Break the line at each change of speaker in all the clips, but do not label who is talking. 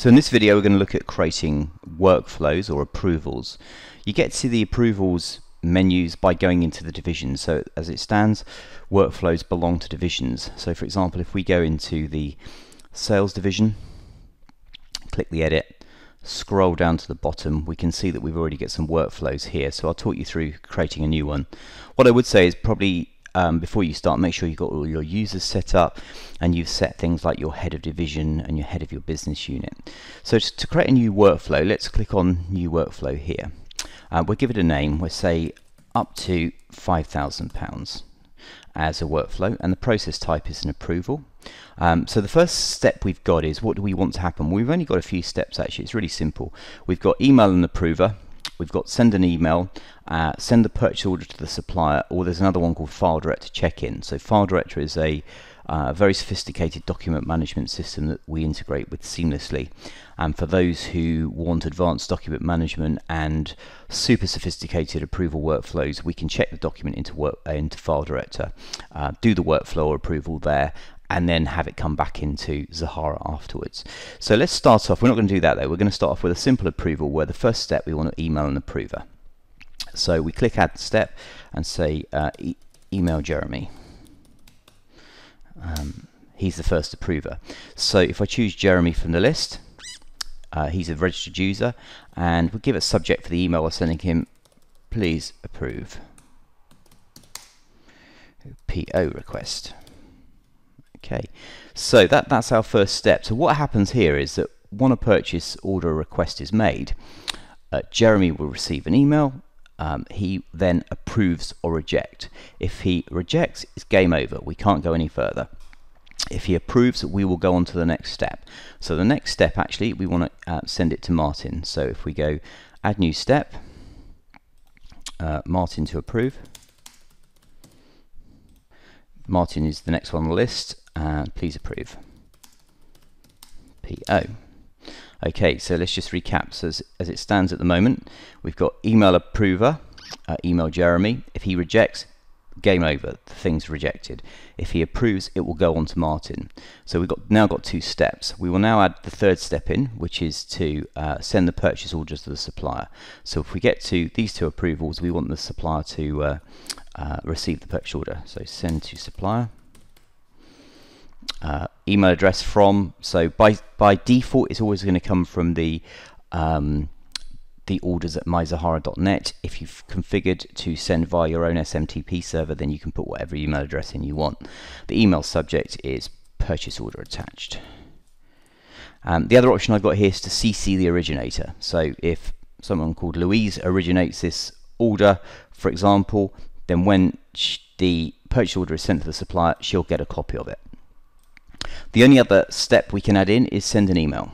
So in this video we're going to look at creating workflows or approvals. You get to the approvals menus by going into the divisions. So as it stands, workflows belong to divisions. So for example, if we go into the sales division, click the edit, scroll down to the bottom, we can see that we've already got some workflows here. So I'll talk you through creating a new one. What I would say is probably um, before you start, make sure you've got all your users set up and you've set things like your head of division and your head of your business unit. So to create a new workflow, let's click on new workflow here. Uh, we'll give it a name, we'll say up to £5,000 as a workflow and the process type is an approval. Um, so the first step we've got is what do we want to happen? We've only got a few steps actually, it's really simple. We've got email an approver, we've got send an email, uh, send the purchase order to the supplier, or there's another one called File Director Check-in. So File Director is a uh, very sophisticated document management system that we integrate with seamlessly. And for those who want advanced document management and super sophisticated approval workflows, we can check the document into, work, uh, into File Director, uh, do the workflow or approval there, and then have it come back into Zahara afterwards. So let's start off, we're not going to do that though, we're going to start off with a simple approval where the first step we want to email an approver. So we click add step and say uh, e email Jeremy. Um, he's the first approver. So if I choose Jeremy from the list, uh, he's a registered user and we'll give a subject for the email we're sending him, please approve. PO request. Okay, so that, that's our first step. So what happens here is that when a purchase order request is made, uh, Jeremy will receive an email. Um, he then approves or reject. If he rejects, it's game over. We can't go any further. If he approves, we will go on to the next step. So the next step, actually, we want to uh, send it to Martin. So if we go add new step, uh, Martin to approve. Martin is the next one on the list and please approve. PO. Okay, so let's just recap. So as, as it stands at the moment, we've got email approver, uh, email Jeremy. If he rejects, game over, the thing's rejected. If he approves, it will go on to Martin. So we've got now got two steps. We will now add the third step in, which is to uh, send the purchase orders to the supplier. So if we get to these two approvals, we want the supplier to uh, uh, receive the purchase order. So send to supplier. Uh, email address from, so by, by default it's always going to come from the um, the orders at myzahara.net. If you've configured to send via your own SMTP server, then you can put whatever email address in you want. The email subject is purchase order attached. Um, the other option I've got here is to CC the originator. So if someone called Louise originates this order, for example, then when the purchase order is sent to the supplier, she'll get a copy of it. The only other step we can add in is send an email.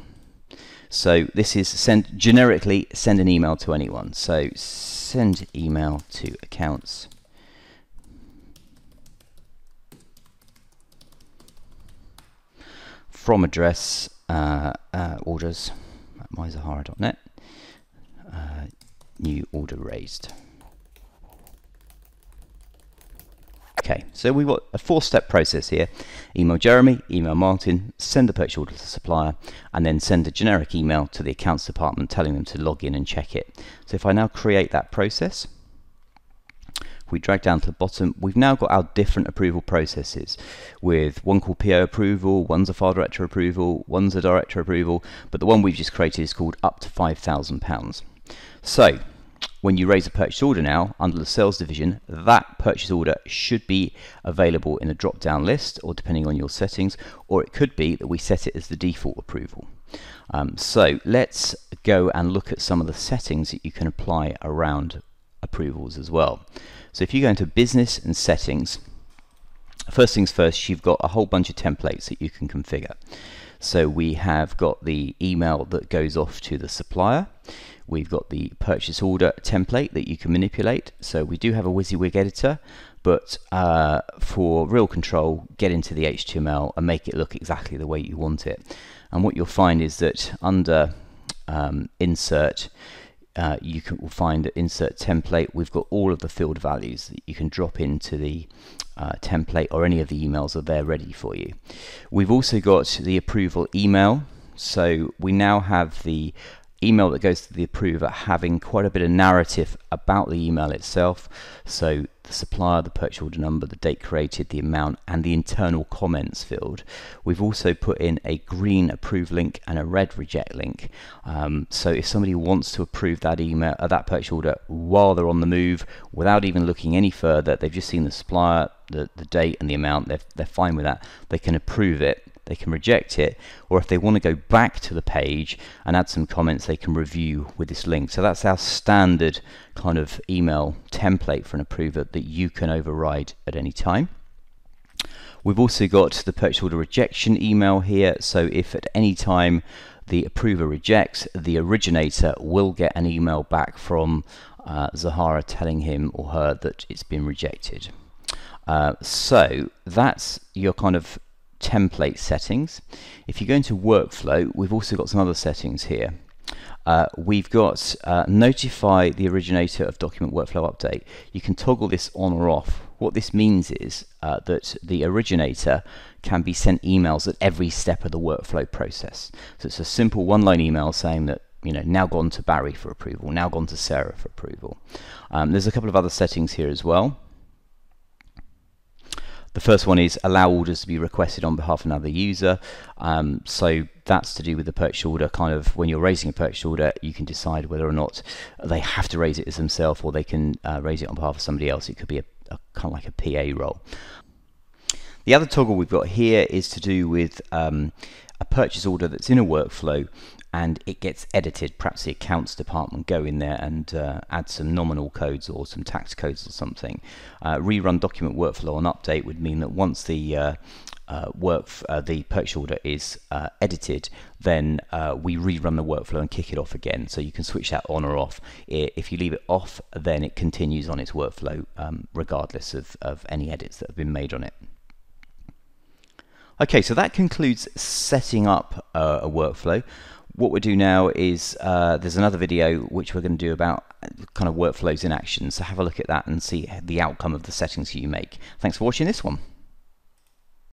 So this is send generically send an email to anyone. So send email to accounts. From address uh, uh, orders at myzahara.net. Uh, new order raised. Okay, so we've got a four-step process here. Email Jeremy, email Martin, send the purchase order to the supplier, and then send a generic email to the accounts department telling them to log in and check it. So if I now create that process, we drag down to the bottom, we've now got our different approval processes with one called PO approval, one's a file director approval, one's a director approval, but the one we've just created is called up to £5,000. So when you raise a purchase order now under the sales division, that purchase order should be available in a drop down list or depending on your settings, or it could be that we set it as the default approval. Um, so let's go and look at some of the settings that you can apply around approvals as well. So if you go into business and settings, first things first, you've got a whole bunch of templates that you can configure. So we have got the email that goes off to the supplier. We've got the purchase order template that you can manipulate. So we do have a WYSIWYG editor, but uh, for real control, get into the HTML and make it look exactly the way you want it. And what you'll find is that under um, insert, uh, you can will find insert template. We've got all of the field values that you can drop into the uh, template or any of the emails are there ready for you. We've also got the approval email So we now have the email that goes to the approver having quite a bit of narrative about the email itself. So the supplier, the purchase order number, the date created, the amount, and the internal comments field. We've also put in a green approve link and a red reject link. Um, so if somebody wants to approve that email, uh, that purchase order while they're on the move, without even looking any further, they've just seen the supplier, the, the date, and the amount. They're, they're fine with that. They can approve it they can reject it, or if they want to go back to the page and add some comments, they can review with this link. So that's our standard kind of email template for an approver that you can override at any time. We've also got the purchase order rejection email here. So if at any time the approver rejects, the originator will get an email back from uh, Zahara telling him or her that it's been rejected. Uh, so that's your kind of template settings. If you go into workflow, we've also got some other settings here. Uh, we've got uh, notify the originator of document workflow update. You can toggle this on or off. What this means is uh, that the originator can be sent emails at every step of the workflow process. So it's a simple one-line email saying that you know now gone to Barry for approval, now gone to Sarah for approval. Um, there's a couple of other settings here as well. The first one is allow orders to be requested on behalf of another user. Um, so that's to do with the purchase order. Kind of when you're raising a purchase order, you can decide whether or not they have to raise it as themselves or they can uh, raise it on behalf of somebody else. It could be a, a kind of like a PA role. The other toggle we've got here is to do with um, a purchase order that's in a workflow and it gets edited. Perhaps the accounts department go in there and uh, add some nominal codes or some tax codes or something. Uh, rerun document workflow on update would mean that once the uh, uh work uh, the purchase order is uh, edited, then we rerun the workflow and kick it off again. So you can switch that on or off. If you leave it off, then it continues on its workflow um, regardless of, of any edits that have been made on it. Okay, so that concludes setting up uh, a workflow what we do now is uh, there's another video which we're going to do about kind of workflows in action. So have a look at that and see the outcome of the settings you make. Thanks for watching this one.